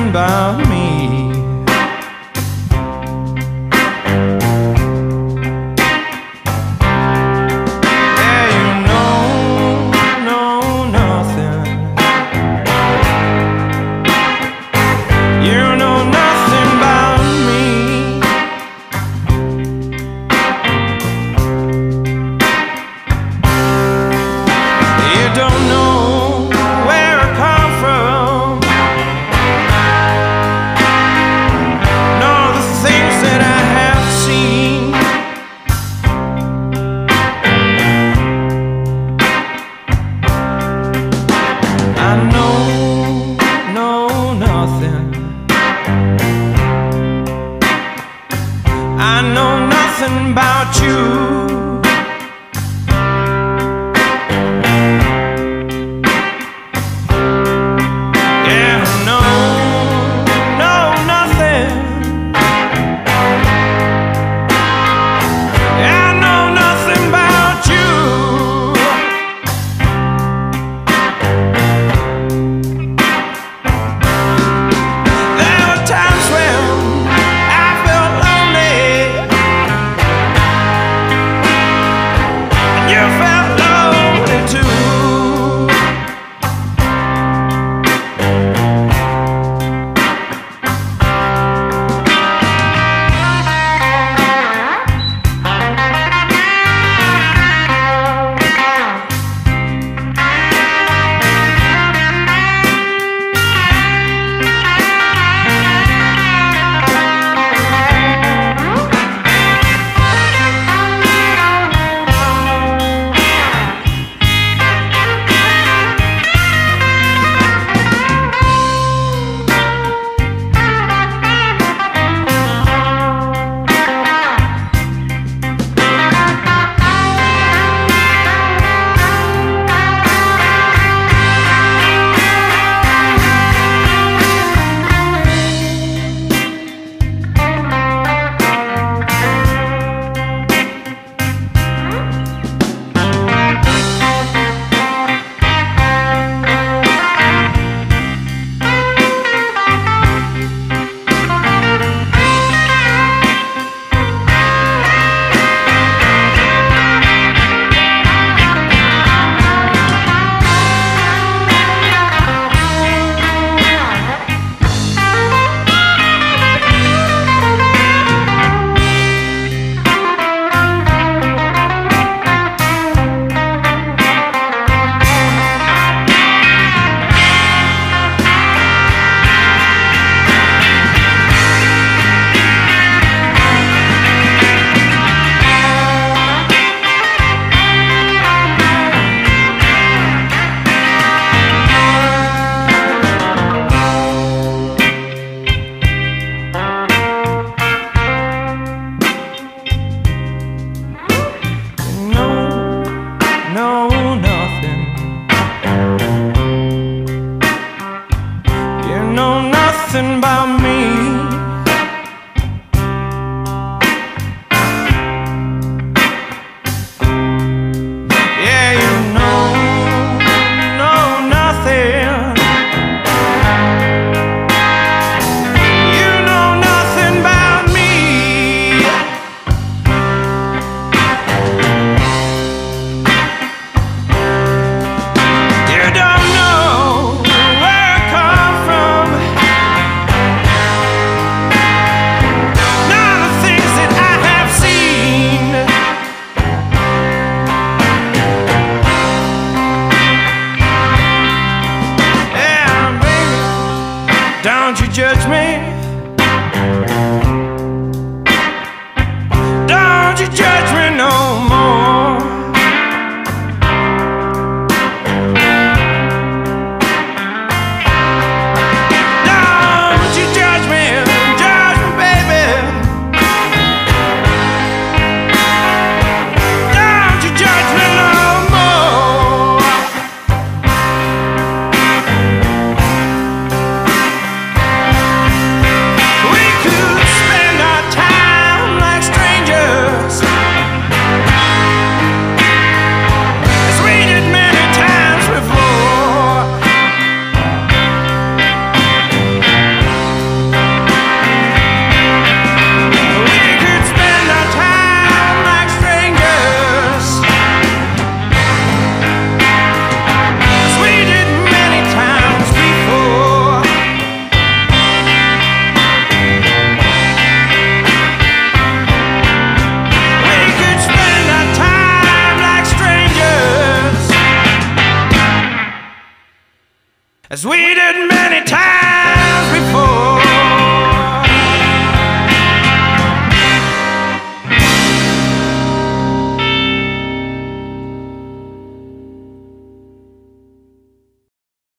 unbound nothing. As we did many times.